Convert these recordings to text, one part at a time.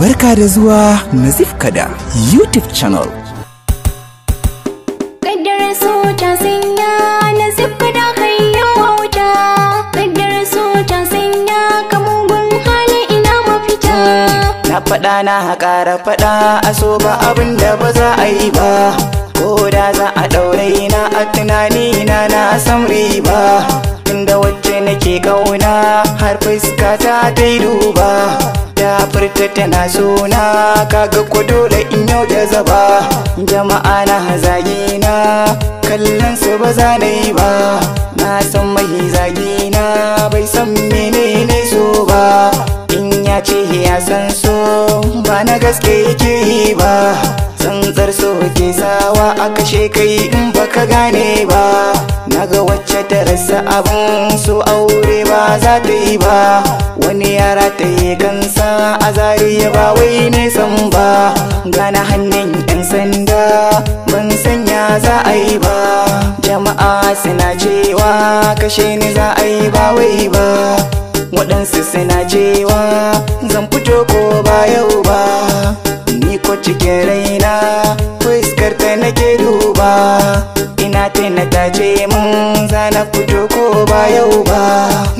Barka da zuwa Nazif Kada YouTube channel. Kaddar so ta sanya na zubka da kai wauta. Kaddar so ta sanya ka mugun hali ina mafita. Na faɗa na ƙara faɗa a so ba abin da ba za a yi ba. Ko da za a ɗaure na a tunani na na san riba. Tunda wacce nake ƙauna har fuska ta ta yi duba. Furta tana sona kaga ko dole in yau da zaba. Jama'a na zagi na kallon su ba za na yi ba. Na san mai zagi na bai san menene so ba. In ya ce ya san so ba na gaske yake yi ba. Sawa a kashe kai in baka gane ba. Naga wacce ta rasa abin so aure ba za ta yi ba. Wani yara ta yi kansa a zariya ba wai nesan ba. Gana hannun yan sanda ban sanya za a yi ba. Jama'a suna cewa kashe ni za a yi ba wai ba. Waɗansu suna cewa zan fito ko ba yau ba. Yau ba.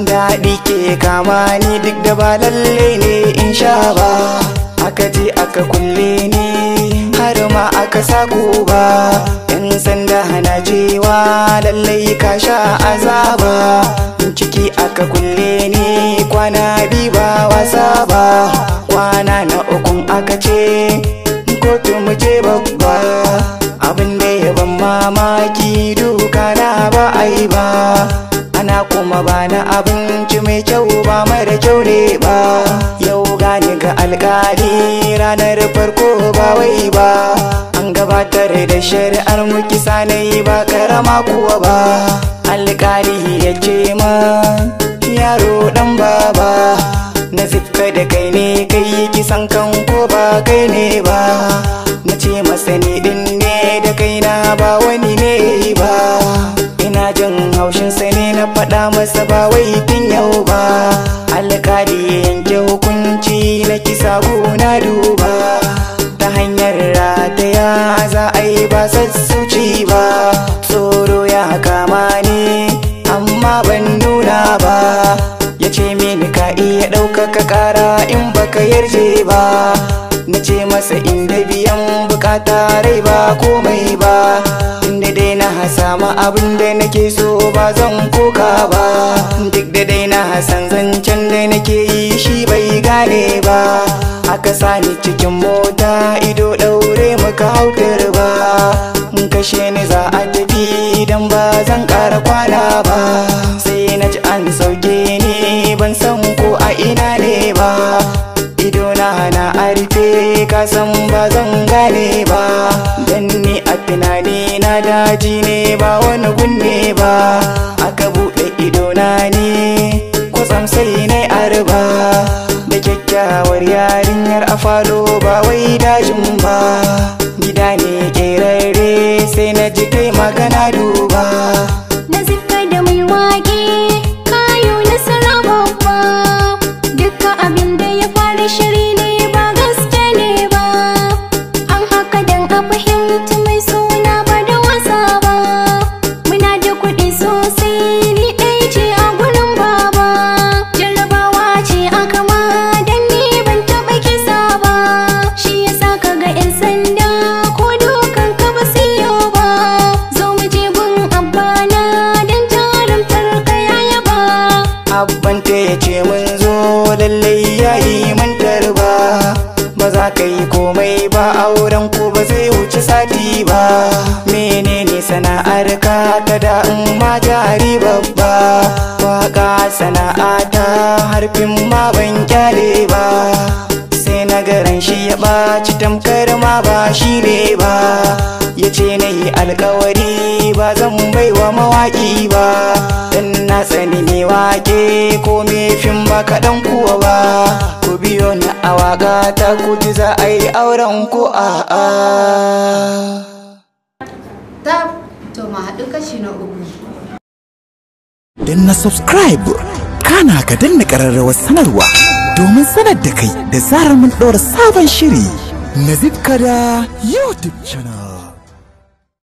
Daɗi ke kama ni duk da ba lalle ne in sha ba. Aka je aka kulle ni har ma aka saku ba yan sanda hana cewa lallai ka sha azaba. Ciki aka kulle ni kwana biyu ba wasa ba. Kwana na ukun aka ce kuma ba na abinci mai kyau ba mara kyau ne ba. Yau gani ga alkali ranar farko ba wai ba. An gabatar da shari'ar muki sanai ba karama kuwa ba. Alkali ya ce ma yaro dan baba na zifka da kai ne kai kisan kan ko ba kai ne ba. Na ce masa din ne da kaina ba wani ne ba. Jin haushin sa ne na faɗa masa ba wai tun yau ba. Alkali ya yanke hukunci na kisa na duba. Ta hanyar rataya za a yi ba sassauci ba. Tsoro ya kama ni amma ban nuna ba. Ya ce mini ka iya ɗaukaka ƙara in baka yarje ba. Na ce masa inda biyan buƙata rai ba komai ba. Inda dai na samu abin da nake so ba zan koka ba. Duk da dai na hasan zancen da nake yi shi bai gane ba. Aka sani cikin mota ido ɗaure muka hautar ba. Kashe ni za a tafi idan ba zan ƙara kwana ba. Sai na ji an sauke ni ban san daji ne ba wani gunne ba. Aka buɗe ido na ne kwatsam sai na arba. Da kyakkyawar yarinyar a falo ba wai dajin ba. Ba za ka yi komai ba auren ku ba zai wuce sati ba. Menene sana'ar ka? Ta da in ma jari babba. Waka sana'ata harfin ma ban ƙyale ba. Sai na garan shi ya ɓaci tamkar ma ba shi ne ba. Ya ce na yi alkawari ba zan baiwa mawaƙi ba. Dan na tsani ne wake ko me fim ba kaɗan kuwa ba. Ku biyo na a waƙa ta ku ji za a yi auren ko a'a. Tab, to ma haɗu kashi na uku. Danna subscribe, kana ka danna ƙararrawar sanarwa domin sanar da kai da zarar mun ɗora sabon shiri nazif kada youtube channel.